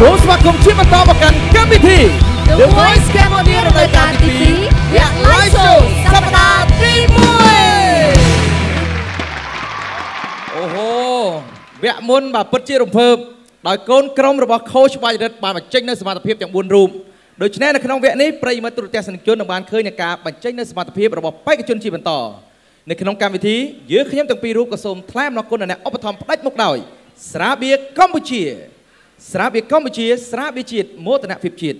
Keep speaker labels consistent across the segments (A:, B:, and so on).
A: សូមស្វាគមន៍ជាបន្តមកកាន់កម្មវិធី
B: The Voice Cambodia រដូវកាលទី2វគ្គ Live Show សប្តាហ៍ទី1
A: អូហូវគ្គមុនបាទពិតជារំភើបដោយកូនក្រុមរបស់ខូចបាច់រិទ្ធបានបញ្ចេញនៅសមត្ថភាពទាំង4រូបដូច្នេះនៅក្នុងវគ្គនេះប្រិយមិត្តទូរទស្សនិកជននឹងបានឃើញនៃការបញ្ចេញនៅសមត្ថភាពរបស់បេក្ខជនជាបន្តនៅក្នុងកម្មវិធីយើងខ្ញុំទាំងពីររូបក៏សូមថ្លែងអំណរគុណដល់អ្នកឧបត្ថម្ភផ្ដាច់មុខដោយស្រាបៀរកម្ពុជា ស្រាបៀរកម្ពុជាស្រាបៀរជាតិមោទនភាពជាតិ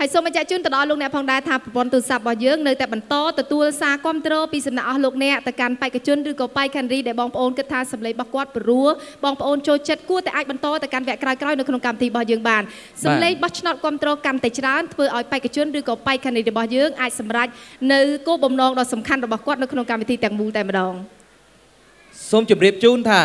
B: ហើយសូមបញ្ជាក់ជូនទៅដល់លោកអ្នកផងដែរថាប្រព័ន្ធទូរស័ព្ទរបស់យើងនៅតែបន្តទទួលសារគ្រប់គ្រងពីសំណាក់អស់លោកអ្នកទៅកាន់បេក្ខជនឬក៏បេក្ខនារីដែលបងប្អូនគិតថាសម្លេងរបស់គាត់ព្រោះបងប្អូនចូលចិត្តគួរតែអាចបន្តទៅកាន់វគ្គក្រោយៗនៅក្នុងកម្មវិធីរបស់យើងបានសម្លេងបោះឆ្នោតគ្រប់គ្រងកាន់តែច្រើនធ្វើឲ្យបេក្ខជនឬក៏បេក្ខនារីរបស់យើងអាចសម្រេចនៅគោលបំណងដ៏សំខាន់របស់គាត់នៅក្នុងកម្មវិធីទាំងមូលតែម្ដង
A: សូមជម្រាបជូនថា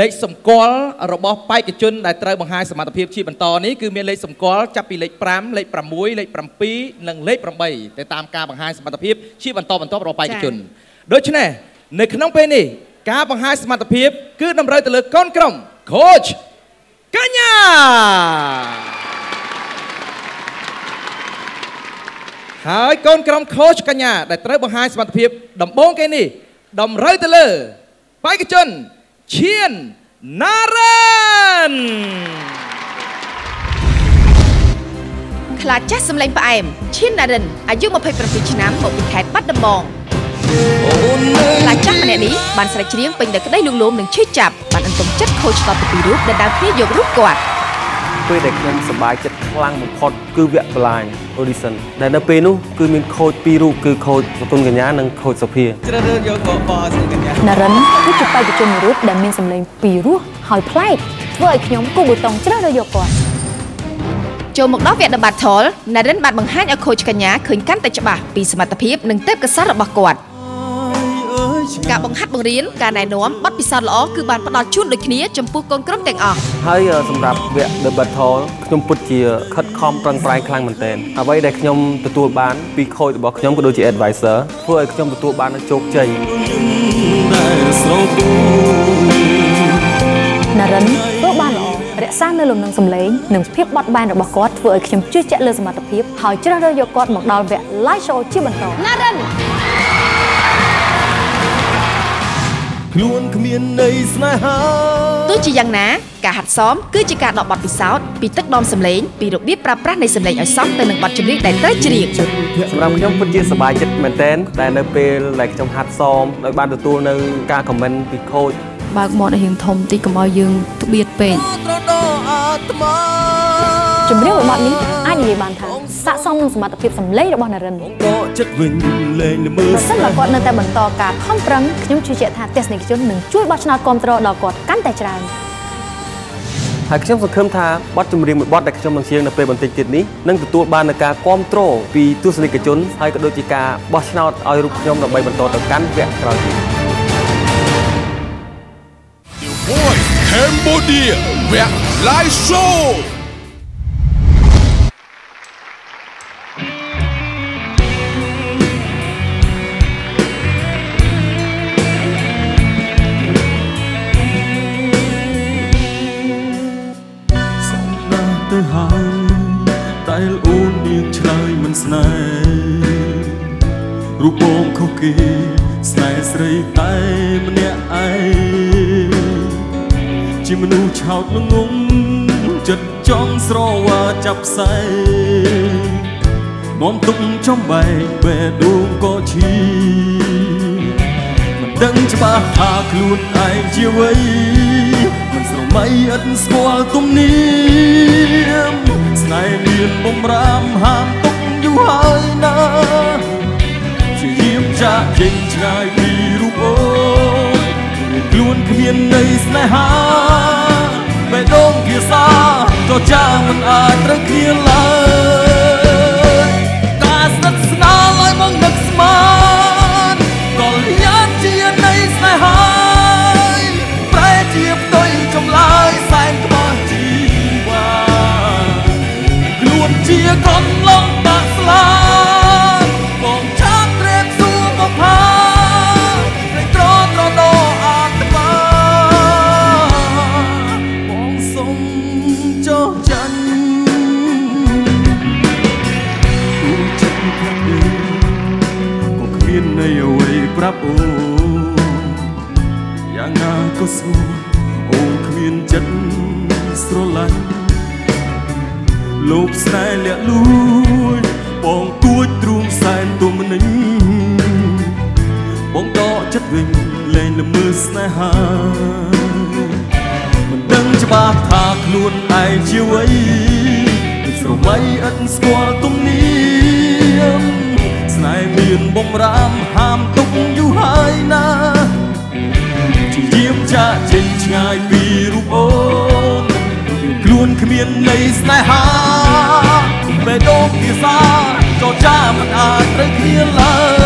A: លេខសម្គាល់របស់បេក្ខជនដែលត្រូវបង្ហាញសមត្ថភាពជាបន្តនេះគឺមានលេខសម្គាល់ចាប់ពីលេខ5លេខ6លេខ7និងលេខ8ទៅតាមការបង្ហាញសមត្ថភាពជាបន្តបន្ទាប់របស់បេក្ខជនដូច្នេះនៅក្នុងពេលនេះការបង្ហាញសមត្ថភាព គឺតម្រូវទៅលើកូនក្រុម coach កញ្ញាហើយកូនក្រុម coach កញ្ញាដែលត្រូវបង្ហាញសមត្ថភាព ដំបូងគេនេះតម្រូវទៅលើបេក្ខជន ឈៀនណារ៉ាន
B: ខ្លាចាស់សម្លេងផ្អែមឈៀនណារិនអាយុ27ឆ្នាំមកពីខេត្តបាត់ដំបងខ្លាចាស់ម្នាក់នេះបានស្រែកច្រៀងពេញដោយក្តីលួងលោមនិងឈឺចាប់បានអន្ទំចិត្តខូចឆ្លប់ទៅពីរូបដែលដើរគ្នាយករូបគាត់
C: ពេលដែលខ្ញុំសប្បាយចិត្តខ្លាំងបំផុតគឺវគ្គបលាញ audition ដែលនៅពេលនោះគឺមានខូចពីររូបគឺខូចសគុណកញ្ញានិងខូចសុភា
A: ជ្រើសរើសយកបបស្រីកញ្ញា
D: ណារិនគឺជាបេក្ខជនមួយរូបដែលមានសម្លេងពីរោះហើយប្លែកធ្វើឲ្យខ្ញុំគូប៊ូតុងជ្រើសរើសយកគាត់
B: ចូលមកដល់វគ្គ The Battle ណារិនបានបង្ហាញឲ្យខូចកញ្ញាឃើញកាន់តែច្បាស់ពីសមត្ថភាពនិងទេពកោសល្យរបស់គាត់ ការបង្ហាត់បង្រៀនការណែនាំបទពិសោធន៍ល្អគឺបានផ្ដល់ជូនដូចគ្នាចំពោះកូនក្រុមទាំងអស់
C: ហើយអឺសម្រាប់វគ្គ The Battle ខ្ញុំពិតជាខិតខំប្រឹងប្រែងខ្លាំងមែនទែនអ្វីដែលខ្ញុំទទួលបានពីខូចរបស់ខ្ញុំក៏ដូចជា advisor ធ្វើឲ្យខ្ញុំទទួលបាននូវជោគជ័យ
D: ណារិនធ្វើបានល្អរក្សានៅលំនឹងសម្លេងនិងភាពបត់បែនរបស់គាត់ធ្វើឲ្យខ្ញុំជឿជាក់លើសមត្ថភាពហើយជ្រើសរើសយកគាត់មកដល់វគ្គ live show ជាបន្ត
B: ណារិន
E: ខ្លួនគ្មាននៃស្នេហា
B: ទោះជាយ៉ាងណាការហាត់សមគឺជាការដកបទពិសោធន៍ពីទឹកដមសម្លេងពីរបៀបប្រើប្រាស់នៃសម្លេងឲ្យសមទៅនឹងបទចម្រៀងដែលត្រូវច្រៀង
C: សម្រាប់ខ្ញុំពិតជាសប្បាយចិត្តមែនទែនដែលនៅពេលដែលខ្ញុំហាត់សមដោយបានទទួលនៅការ comment ពីខូច
F: បើកមាត់ឲ្យរៀងធំតិចកុំឲ្យយើងត្បៀតពេក
E: ត្រដោអាត្មា
D: ជំរាបរបស់នេះអាចនិយាយបានថា ស័ក្តិសមនឹងសមត្ថភាពសម្លេងរបស់ណារិន
E: ដកចិត្តវិញលែងល្មើ
D: បើសិនបើគាត់នៅតែបន្តការខំប្រឹងខ្ញុំជឿជាក់ថាទស្សនិកជននឹងជួយបោះឆ្នោតគ្រប់គ្រងដល់គាត់កាន់តែច្រើន
C: ហើយខ្ញុំសង្ឃឹមថាបទចម្រៀងមួយបទដែលខ្ញុំនឹងច្រៀងនៅពេលបន្តិចទៀតនេះនឹងទទួលបាននូវការគាំទ្រពីទស្សនិកជនហើយក៏ដូចជាការបោះឆ្នោតឲ្យរូបខ្ញុំដើម្បីបន្តទៅកាន់វគ្គក្រោយទៀត
E: Voice Cambodia វគ្គ Live Show ស្នេហ៍រូបបងខុសគេស្នេហ៍ស្រីតែម្នាក់ឯងជាមនុស្សឆោតល្ងងចិត្តចង់ស្រវាចាប់ផ្សែមំទុកចំបែកបេះដូងក៏ឈីមិនដឹងច្បាស់ថាខ្លួនឯងជាអ្វីមិនស្រមៃឥតស្គាល់ទំនៀមស្នេហ៍មានបំរាមហាមទុកយូរ ហើយណាជាយាមចាក់ចេញឆ្ងាយពីរូបអូនខ្លួនគ្មាននៃស្នេហាបេះដូងភាសាក៏ចាមិនអាច ប់អូយ៉ាងណាក៏ស្រួលអូនគ្មានចិត្តស្រឡាញ់លោកស្នេហ៍លាក់លួចបងគួចទ្រូងសែនទុំនិញបងដកចិត្តវិញលែងល្មើស្នេហាមិនដឹងច្បាស់ថាខ្លួនឯងជាអ្វីស្រមៃឥតស្គាល់ទំនៀមស្នេហ៍ មានបំរាមហាមទុកយូរហើយណាជាយាមចាក់ចេញឆ្ងាយពីរូបអូនខ្លួនគ្មាននៃស្នេហាបេះដូងភាសាចោចាមិនអាចត្រូវគ្នាឡើយ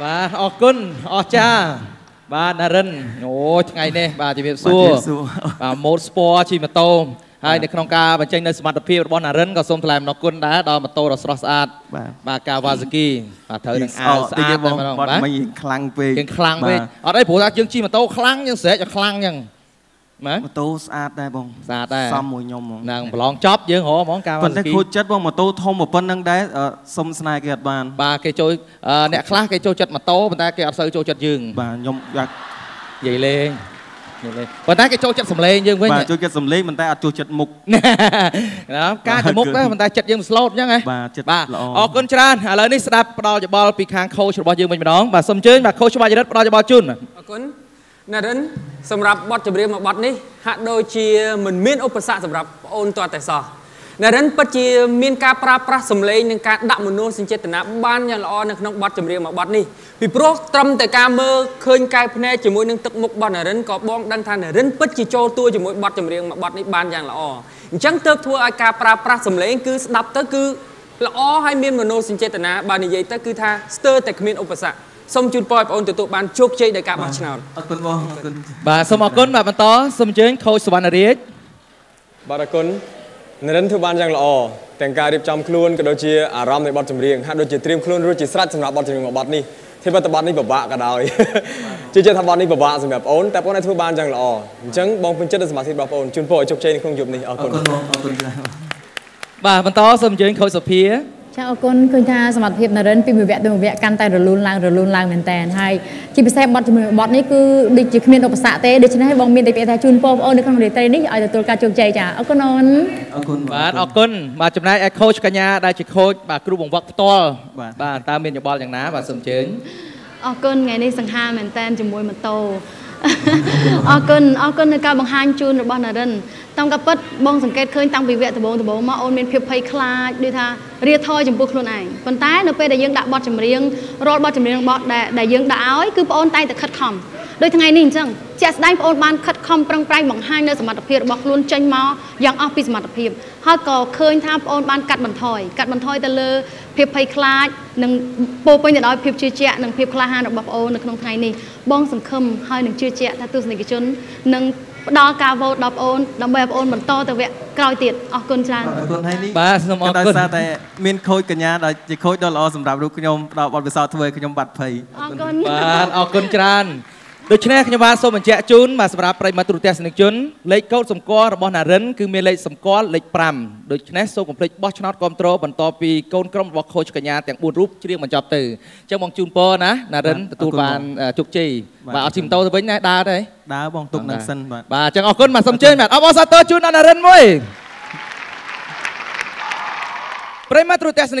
A: បាទអរគុណអស្ចារ្យបាទណារិនអូថ្ងៃនេះបាទជំរាបសួរ
E: បាទជំរាបសួរ
A: បាទម៉ូតស្ព័រជិះម៉ូតូហើយនៅក្នុងការបញ្ចេញនៅសមត្ថភាពរបស់ណារិនក៏សូមថ្លែងអំណរគុណដែរដល់ម៉ូតូដ៏ស្រស់ស្អាត
E: បាទ
A: បាទកាវ៉ាសាគីបាទត្រូវនឹងអាវស្អាត
E: បង
A: តែម្ដង
E: បាត់
A: បាទ
E: មិញខ្លាំងពេក
A: យើងខ្លាំងពេក
E: បាទ
A: អត់អីព្រោះថាយើងជិះម៉ូតូខ្លាំងយើងស្រែកឲ្យខ្លាំងអញ្ចឹងបាទ
E: ម៉ូតូស្អាតដែរបង
A: ស្អាតដែរ
E: សមមួយខ្ញុំហ្មង
A: ហ្នឹងប្រឡងចប់យើងរកហ្មងកាវ៉ា
E: ប៉ុន្តែ
A: សាគី
E: ខូចចិត្តបងម៉ូតូធំមកប៉ុណ្្នឹងដែរអឺសុំស្នេហ៍គេអត់បាន
A: បាទគេចូលអឺអ្នកខ្លះគេចូលចិត្តម៉ូតូប៉ុន្តែគេអត់សូវចូលចិត្តយើង
E: បាទខ្ញុំយ៉ាង
A: និយាយលេងនិយាយលេងប៉ុន្តែគេចូលចិត្តសម្លេងយើងវិញ
E: បាទចូលចិត្តសំឡេងប៉ុន្តែអត់ចូលចិត្តមុខ
A: ណាការចំមុខដែរប៉ុន្តែចិត្តយើងស្លូតអញ្ចឹងហ៎
E: បាទចិត្ត
A: បាទ
E: ល្អ
A: អរគុណច្រើនឥឡូវនេះស្ដាប់ផ្ដល់យោបល់ពីខាងខូចរបស់យើងវិញម្ដងបាទសូមអញ្ជើញបាទខូចច្បាច់រិទ្ធផ្ដល់យោបល់ជូនបាទ
G: អរគុ ណណារិនសម្រាប់បទចម្រៀងមួយបទនេះហាក់ដូចជាមិនមានឧបសគ្គសម្រាប់ប្អូនទាល់តែសោះណារិនពិតជាមានការប្រើប្រាស់សម្លេងនិងការដាក់មនោសញ្ចេតនាបានយ៉ាងល្អនៅក្នុងបទចម្រៀងមួយបទនេះពីព្រោះត្រឹមតែការមើលឃើញកែវភ្នែកជាមួយនឹងទឹកមុខរបស់ណារិនក៏បងដឹងថាណារិនពិតជាចូលតួជាមួយបទចម្រៀងមួយបទនេះបានយ៉ាងល្អអញ្ចឹងទើបធ្វើឲ្យការប្រើប្រាស់សម្លេងគឺស្ដាប់ទៅគឺល្អហើយមានមនោសញ្ចេតនាបើនិយាយទៅគឺថាស្ទើរតែគ្មានឧបសគ្គ សូមជូនពរឲ្យបងប្អូនទទួលបានជោគជ័យដោយការបោះឆ្នោត
E: អរគុណបងអរគុណ
A: បាទសូមអរគុណបាទបន្តសូមអញ្ជើញខូចសវណ្ណរាជ
H: បាទអរគុណនរិនធ្វើបានយ៉ាងល្អទាំងការរៀបចំខ្លួនក៏ដូចជាអារម្មណ៍នៃបទចម្រៀងហាក់ដូចជាត្រៀមខ្លួនរួចជាស្រេចសម្រាប់បទចម្រៀងមួយបទនេះធ្វើបទបទនេះពិបាកក៏ដោយជឿជាក់ថាបទនេះពិបាកសម្រាប់បងអូនតែបងអាចធ្វើបានយ៉ាងល្អអញ្ចឹងបងពេញចិត្តនឹងសមាធិរបស់បងអូនជូនពរឲ្យជោគជ័យនៅក្នុងយប់នេះអរ
E: អ
H: គុ
E: រ
H: ណ
E: គុណបងអរគុណច្រើន
A: បាទបន្តសូមអញ្ជើញខូចសុភា
D: ចាអរគុណឃើញថាសមត្ថភាពនរិនពីមួយវគ្គទៅមួយវគ្គកាន់តែរលូនឡើងរលូនឡើងមែនតើហើយជាពិសេសបទជាមួយបទនេះគឺដូចជាគ្មានឧបសគ្គទេដូច្នេះបងមានតែពាក្យថាជូនពរបងប្អូននៅក្នុងរាត្រីនេះឲ្យទទួលការជោគជ័យចាអរគុណអូន
E: អរគុណបង
A: បាទអរគុណបាទចំណែកឯខូចកញ្ញាដែលជាខូចបាទគ្រូបង្វឹកផ្ទាល់
E: បាទ
A: បាទតើមានយោបល់យ៉ាងណាបាទសូមអញ្ជើញ
F: អរគុណថ្ងៃនេះសង្ហាមែនតែនជាមួយម៉ូតូ អរគុណអរគុណនៅការបង្ហាញជូនរបស់ណារិនតាមការពិតបងសង្កេតឃើញតាំងពីវគ្គដំបូងដំបូងមកអូនមានភាពភ័យខ្លាចដូចថារៀថយចំពោះខ្លួនឯងប៉ុន្តែនៅពេលដែលយើងដាក់បទចម្រៀងរាល់បទចម្រៀងរបស់ដែលដែលយើងដាក់ឲ្យគឺបងអូនតែងតែខិតខំដូចថ្ងៃនេះអញ្ចឹងជាក់ស្ដែងបងអូនបានខិតខំប្រឹងប្រែងបង្ហាញនៅសមត្ថភាពរបស់ខ្លួនចេញមកយ៉ាងអស់ពីសមត្ថភាពហើយក៏ឃើញថាបងអូនបានកាត់បន្ថយកាត់បន្ថយទៅលើ ភាពភ័យខ្លាចនិងពោរពេញទៅដោយភាពជឿជាក់និងភាពក្លាហានរបស់បងអូននៅក្នុងថ្ងៃនេះបងសង្ឃឹមហើយនឹងជឿជាក់ថាទស្សនិកជននឹងផ្ដល់ការវោតដល់បងអូនដើម្បីឲ្យបងអូនបន្តទៅវគ្គក្រោយទៀតអរគុណច្រើន
E: អរគុណហើយនេះ
A: បាទសូមអរគុណ
E: ដោយសារតែមានខូចកញ្ញាដែលជាខូចដ៏ល្អសម្រាប់រូបខ្ញុំផ្ដល់បទពិសោធន៍ធ្វើឲ្យខ្ញុំបាត់ភ័យ
F: អរគុណ
A: បាទអរគុណច្រើន ដូច្នេះខ្ញុំបាទសូមបញ្ជាក់ជូនបាទសម្រាប់ប្រិយមិត្តទូរទស្សនិកជនលេខកូដសម្គាល់របស់ណារិនគឺមានលេខសម្គាល់លេខ5ដូច្នេះសូមកុំភ្លេចបោះឆ្នោតគ្រប់គ្រងបន្តពីកូនក្រុមរបស់ខូចកញ្ញាទាំង4រូបច្រៀងបញ្ចប់ទៅអញ្ចឹងបងជូនពរណាណារិនទទួលបានអឺជោគជ័យបាទអត់ជិះម៉ូតូទៅវិញណាដើរទេ
E: ដើរបងទុកនឹងសិនបាទ
A: បាទអញ្ចឹងអរគុណបាទសូមអញ្ជើញបាទអបអរសាទរជូនដល់ណារិនមួយប្រិយមិត្តទូរទស្សនិក